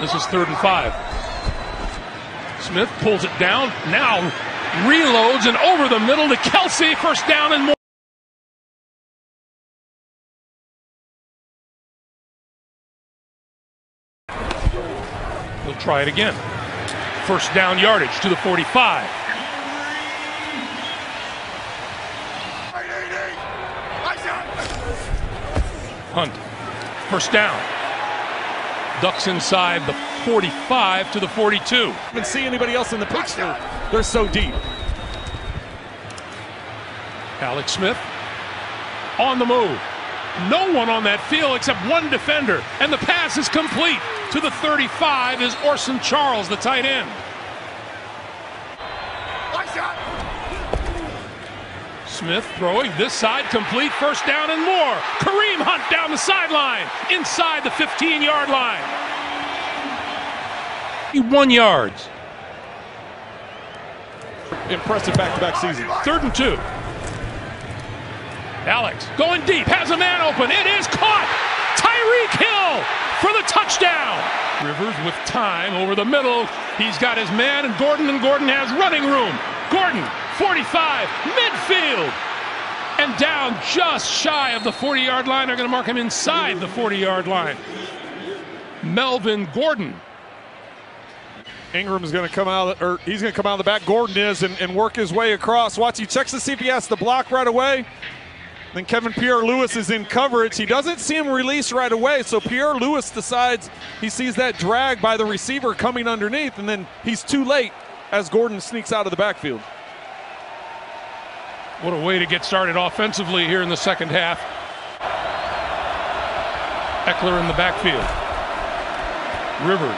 This is third and five. Smith pulls it down. Now reloads and over the middle to Kelce. First down and more. He'll try it again. First down yardage to the 45. Hunt. First down. Ducks inside the 45 to the 42. Even see anybody else in the picture. They're so deep. Alex Smith on the move. No one on that field except one defender, and the pass is complete. To the 35 is Orson Charles, the tight end. Smith throwing this side complete, first down and more. Kareem Hunt down the sideline, inside the 15 yard line. One yards. Impressive back to back season. Third and two. Alex going deep, has a man open. It is caught. Tyreek Hill for the touchdown. Rivers with time over the middle. He's got his man, and Gordon, and Gordon has running room. Gordon, 45, midfield. And down just shy of the 40 yard line. They're going to mark him inside the 40 yard line. Melvin Gordon. Ingram's going to come out, or he's going to come out of the back. Gordon is and, and work his way across. Watch, he checks to see if he has to block right away. Then Kevin Pierre-Louis is in coverage. He doesn't see him release right away, so Pierre Lewis decides he sees that drag by the receiver coming underneath, and then he's too late as Gordon sneaks out of the backfield. What a way to get started offensively here in the second half. Ekeler in the backfield. Rivers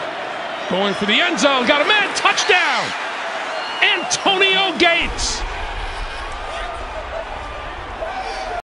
going for the end zone. Got a man. Touchdown. Antonio Gates.